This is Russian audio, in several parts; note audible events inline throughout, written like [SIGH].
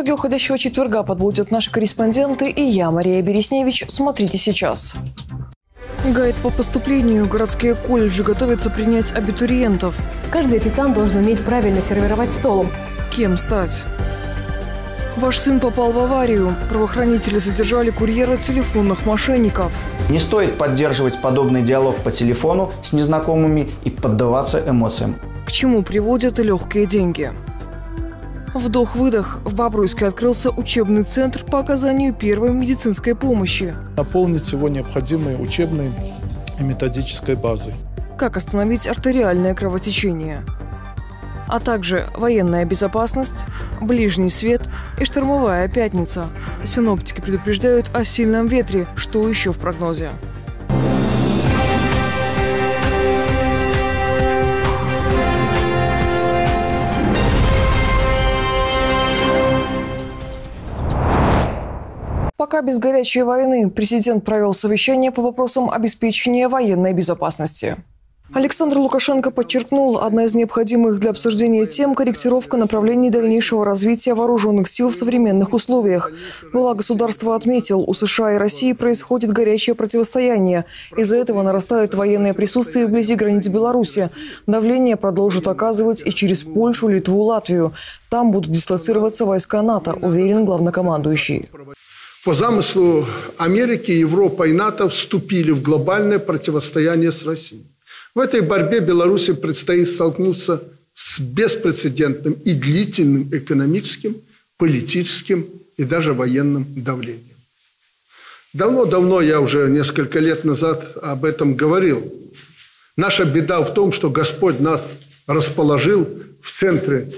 Итоги уходящего четверга подводят наши корреспонденты и я, Мария Бересневич. Смотрите сейчас. Гайд по поступлению. Городские колледжи готовятся принять абитуриентов. Каждый официант должен уметь правильно сервировать стол. Кем стать? Ваш сын попал в аварию. Правоохранители задержали курьера телефонных мошенников. Не стоит поддерживать подобный диалог по телефону с незнакомыми и поддаваться эмоциям. К чему приводят легкие деньги? Вдох-выдох. В Бобруйске открылся учебный центр по оказанию первой медицинской помощи. Наполнить его необходимой учебной и методической базой. Как остановить артериальное кровотечение? А также военная безопасность, ближний свет и штормовая пятница. Синоптики предупреждают о сильном ветре. Что еще в прогнозе? Пока без горячей войны президент провел совещание по вопросам обеспечения военной безопасности. Александр Лукашенко подчеркнул, одна из необходимых для обсуждения тем – корректировка направлений дальнейшего развития вооруженных сил в современных условиях. Глава государства отметил, у США и России происходит горячее противостояние. Из-за этого нарастает военное присутствие вблизи границ Беларуси. Давление продолжит оказывать и через Польшу, Литву, Латвию. Там будут дислоцироваться войска НАТО, уверен главнокомандующий. По замыслу Америки, Европа и НАТО вступили в глобальное противостояние с Россией. В этой борьбе Беларуси предстоит столкнуться с беспрецедентным и длительным экономическим, политическим и даже военным давлением. Давно-давно, я уже несколько лет назад об этом говорил. Наша беда в том, что Господь нас расположил в центре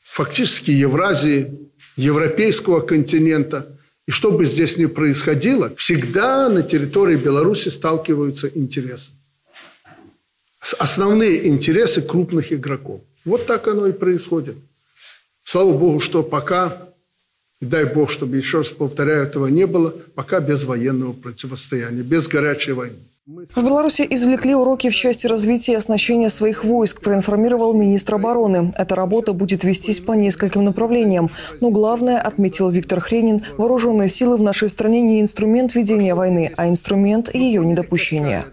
фактически Евразии, европейского континента – и что бы здесь ни происходило, всегда на территории Беларуси сталкиваются интересы. Основные интересы крупных игроков. Вот так оно и происходит. Слава Богу, что пока, и дай Бог, чтобы еще раз повторяю, этого не было, пока без военного противостояния, без горячей войны. В Беларуси извлекли уроки в части развития и оснащения своих войск, проинформировал министр обороны. Эта работа будет вестись по нескольким направлениям. Но главное, отметил Виктор Хренин, вооруженные силы в нашей стране не инструмент ведения войны, а инструмент ее недопущения.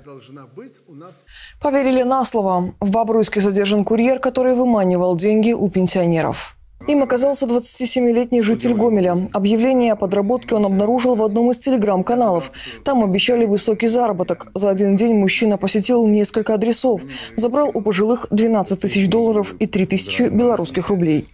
Поверили на слово. В Бобруйске задержан курьер, который выманивал деньги у пенсионеров. Им оказался 27-летний житель Гомеля. Объявление о подработке он обнаружил в одном из телеграм-каналов. Там обещали высокий заработок. За один день мужчина посетил несколько адресов. Забрал у пожилых 12 тысяч долларов и 3 тысячи белорусских рублей.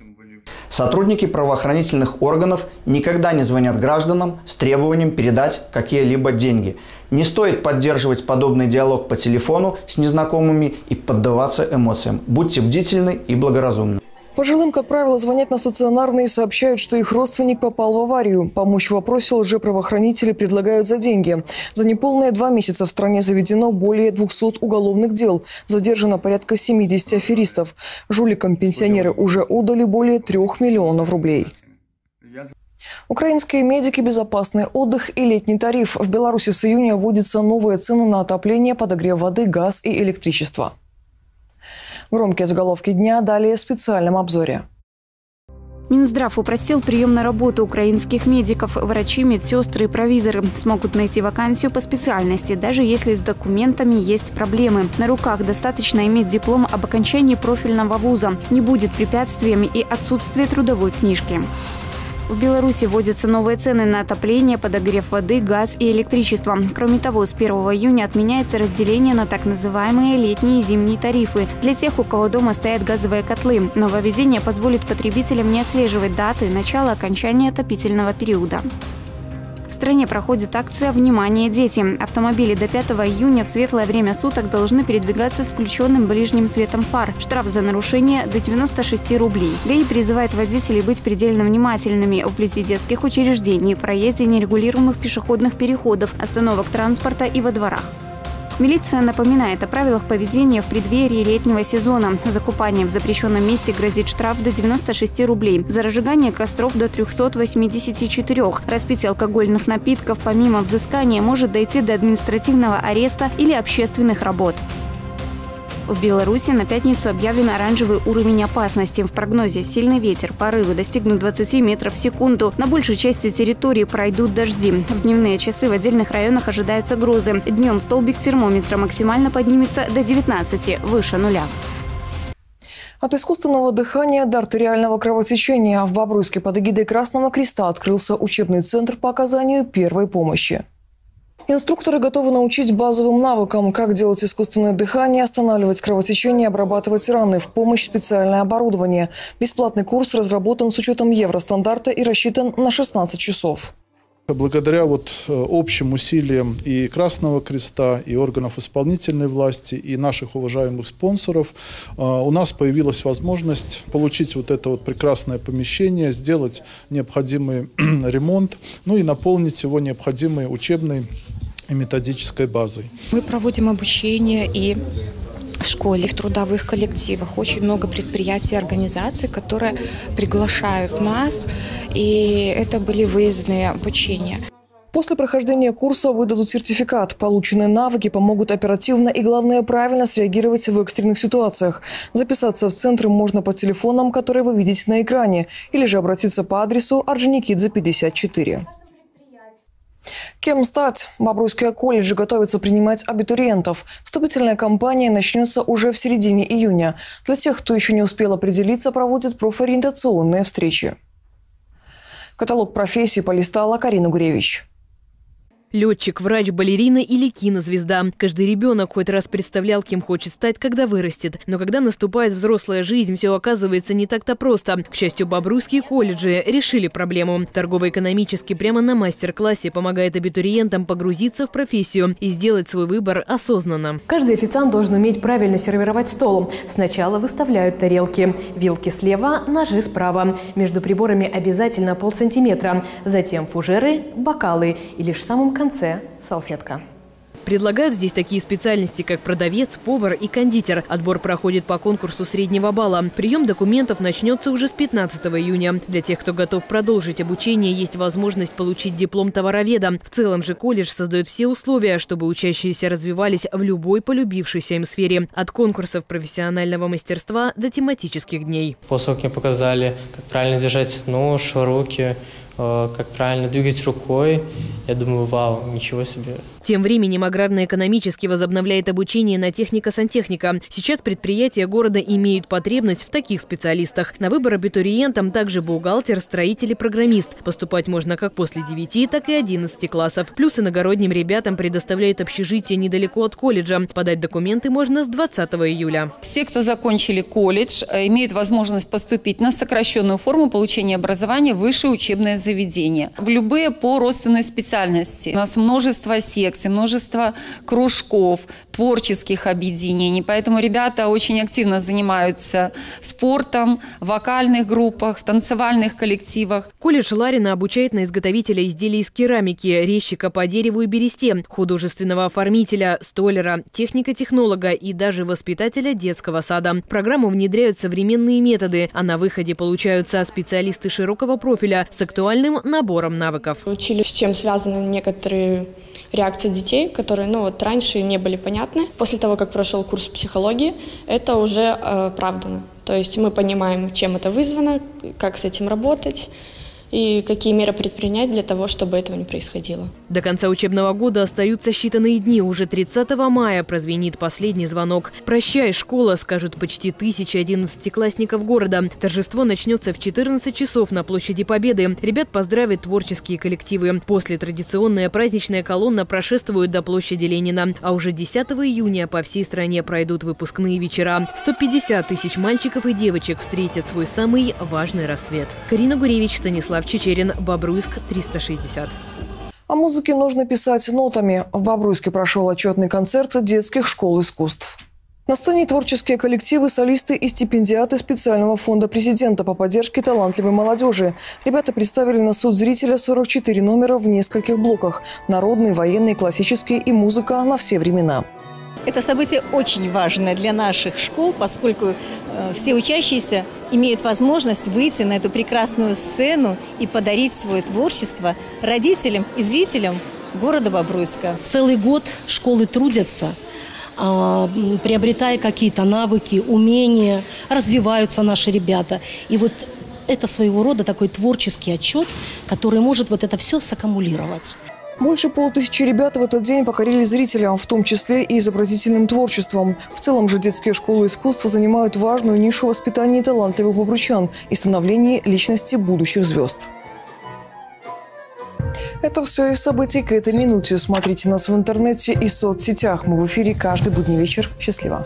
Сотрудники правоохранительных органов никогда не звонят гражданам с требованием передать какие-либо деньги. Не стоит поддерживать подобный диалог по телефону с незнакомыми и поддаваться эмоциям. Будьте бдительны и благоразумны. Пожилым, как правило, звонят на стационарные и сообщают, что их родственник попал в аварию. Помочь в вопросе лжеправоохранители предлагают за деньги. За неполные два месяца в стране заведено более 200 уголовных дел. Задержано порядка 70 аферистов. Жуликам пенсионеры уже отдали более 3 миллионов рублей. Украинские медики, безопасный отдых и летний тариф. В Беларуси с июня вводятся новые цены на отопление, подогрев воды, газ и электричество. Громкие заголовки дня далее в специальном обзоре. Минздрав упростил прием на работу украинских медиков. Врачи, медсестры и провизоры смогут найти вакансию по специальности, даже если с документами есть проблемы. На руках достаточно иметь диплом об окончании профильного вуза. Не будет препятствием и отсутствие трудовой книжки. В Беларуси вводятся новые цены на отопление, подогрев воды, газ и электричество. Кроме того, с 1 июня отменяется разделение на так называемые летние и зимние тарифы. Для тех, у кого дома стоят газовые котлы, нововведение позволит потребителям не отслеживать даты начала окончания отопительного периода. Стране проходит акция «Внимание, дети!». Автомобили до 5 июня в светлое время суток должны передвигаться с включенным ближним светом фар. Штраф за нарушение до 96 рублей. ГАИ призывает водителей быть предельно внимательными вблизи детских учреждений, проезде нерегулируемых пешеходных переходов, остановок транспорта и во дворах. Милиция напоминает о правилах поведения в преддверии летнего сезона. За купание в запрещенном месте грозит штраф до 96 рублей. За разжигание костров до 384. Распитие алкогольных напитков помимо взыскания может дойти до административного ареста или общественных работ. В Беларуси на пятницу объявлен оранжевый уровень опасности. В прогнозе сильный ветер, порывы достигнут 20 метров в секунду. На большей части территории пройдут дожди. В дневные часы в отдельных районах ожидаются грозы. Днем столбик термометра максимально поднимется до 19, выше нуля. От искусственного дыхания до артериального кровотечения в Бобруйске под эгидой Красного Креста открылся учебный центр по оказанию первой помощи. Инструкторы готовы научить базовым навыкам, как делать искусственное дыхание, останавливать кровотечение, обрабатывать раны. В помощь специальное оборудование. Бесплатный курс разработан с учетом евростандарта и рассчитан на 16 часов. Благодаря вот э, общим усилиям и Красного Креста, и органов исполнительной власти, и наших уважаемых спонсоров, э, у нас появилась возможность получить вот это вот прекрасное помещение, сделать необходимый [CLEARS THROAT] ремонт, ну и наполнить его необходимой учебной и методической базой. Мы проводим обучение и в школе, в трудовых коллективах. Очень много предприятий, организаций, которые приглашают нас, и это были выездные обучения. После прохождения курса выдадут сертификат. Полученные навыки помогут оперативно и, главное, правильно среагировать в экстренных ситуациях. Записаться в центр можно по телефонам, которые вы видите на экране, или же обратиться по адресу Орджоникидзе 54. Кем стать? Бобруйский колледж готовится принимать абитуриентов. Вступительная кампания начнется уже в середине июня. Для тех, кто еще не успел определиться, проводят профориентационные встречи. Каталог профессий полистала Карина Гуревич. Летчик, врач, балерина или кинозвезда. Каждый ребенок хоть раз представлял, кем хочет стать, когда вырастет. Но когда наступает взрослая жизнь, все оказывается не так-то просто. К счастью, бобруйские колледжи решили проблему. Торгово-экономически прямо на мастер-классе помогает абитуриентам погрузиться в профессию и сделать свой выбор осознанно. Каждый официант должен уметь правильно сервировать стол. Сначала выставляют тарелки. Вилки слева, ножи справа. Между приборами обязательно полсантиметра. Затем фужеры, бокалы. И лишь в самом конце конце салфетка. Предлагают здесь такие специальности, как продавец, повар и кондитер. Отбор проходит по конкурсу среднего балла. Прием документов начнется уже с 15 июня. Для тех, кто готов продолжить обучение, есть возможность получить диплом товароведа. В целом же колледж создает все условия, чтобы учащиеся развивались в любой полюбившейся им сфере. От конкурсов профессионального мастерства до тематических дней. После как мне показали, как правильно держать нож, руки, как правильно двигать рукой. Я думаю, вау, ничего себе. Тем временем аграрно-экономически возобновляет обучение на техника-сантехника. Сейчас предприятия города имеют потребность в таких специалистах. На выбор абитуриентам также бухгалтер, строитель и программист. Поступать можно как после 9, так и 11 классов. Плюс иногородним ребятам предоставляют общежитие недалеко от колледжа. Подать документы можно с 20 июля. Все, кто закончили колледж, э, имеют возможность поступить на сокращенную форму получения образования в высшее учебное заведения. В любые по родственной специальности. У нас множество секций, множество кружков, творческих объединений. Поэтому ребята очень активно занимаются спортом, в вокальных группах, в танцевальных коллективах. Колледж Ларина обучает на изготовителя изделий из керамики, резчика по дереву и бересте, художественного оформителя, столера, техника-технолога и даже воспитателя детского сада. Программу внедряют современные методы, а на выходе получаются специалисты широкого профиля с актуальными индивидуальным набором навыков. Учили, с чем связаны некоторые реакции детей, которые ну, вот раньше не были понятны. После того, как прошел курс психологии, это уже э, оправдано. То есть мы понимаем, чем это вызвано, как с этим работать и какие меры предпринять для того, чтобы этого не происходило. До конца учебного года остаются считанные дни. Уже 30 мая прозвенит последний звонок. «Прощай, школа», скажут почти тысячи одиннадцатиклассников города. Торжество начнется в 14 часов на площади Победы. Ребят поздравят творческие коллективы. После традиционная праздничная колонна прошествует до площади Ленина. А уже 10 июня по всей стране пройдут выпускные вечера. 150 тысяч мальчиков и девочек встретят свой самый важный рассвет. Карина Гуревич, Станислав Чечерин, Бобруйск, 360. О музыке нужно писать нотами. В Бобруйске прошел отчетный концерт детских школ искусств. На сцене творческие коллективы, солисты и стипендиаты специального фонда президента по поддержке талантливой молодежи. Ребята представили на суд зрителя 44 номера в нескольких блоках. Народные, военные, классические и музыка на все времена. Это событие очень важное для наших школ, поскольку э, все учащиеся имеют возможность выйти на эту прекрасную сцену и подарить свое творчество родителям и зрителям города Бобруйска. Целый год школы трудятся а, приобретая какие-то навыки, умения, развиваются наши ребята. И вот это своего рода такой творческий отчет, который может вот это все саккумулировать. Больше полутысячи ребят в этот день покорили зрителям, в том числе и изобразительным творчеством. В целом же детские школы искусства занимают важную нишу воспитания талантливых бобручан и становления личности будущих звезд. Это все из событий к этой минуте. Смотрите нас в интернете и соцсетях. Мы в эфире каждый будний вечер. Счастливо.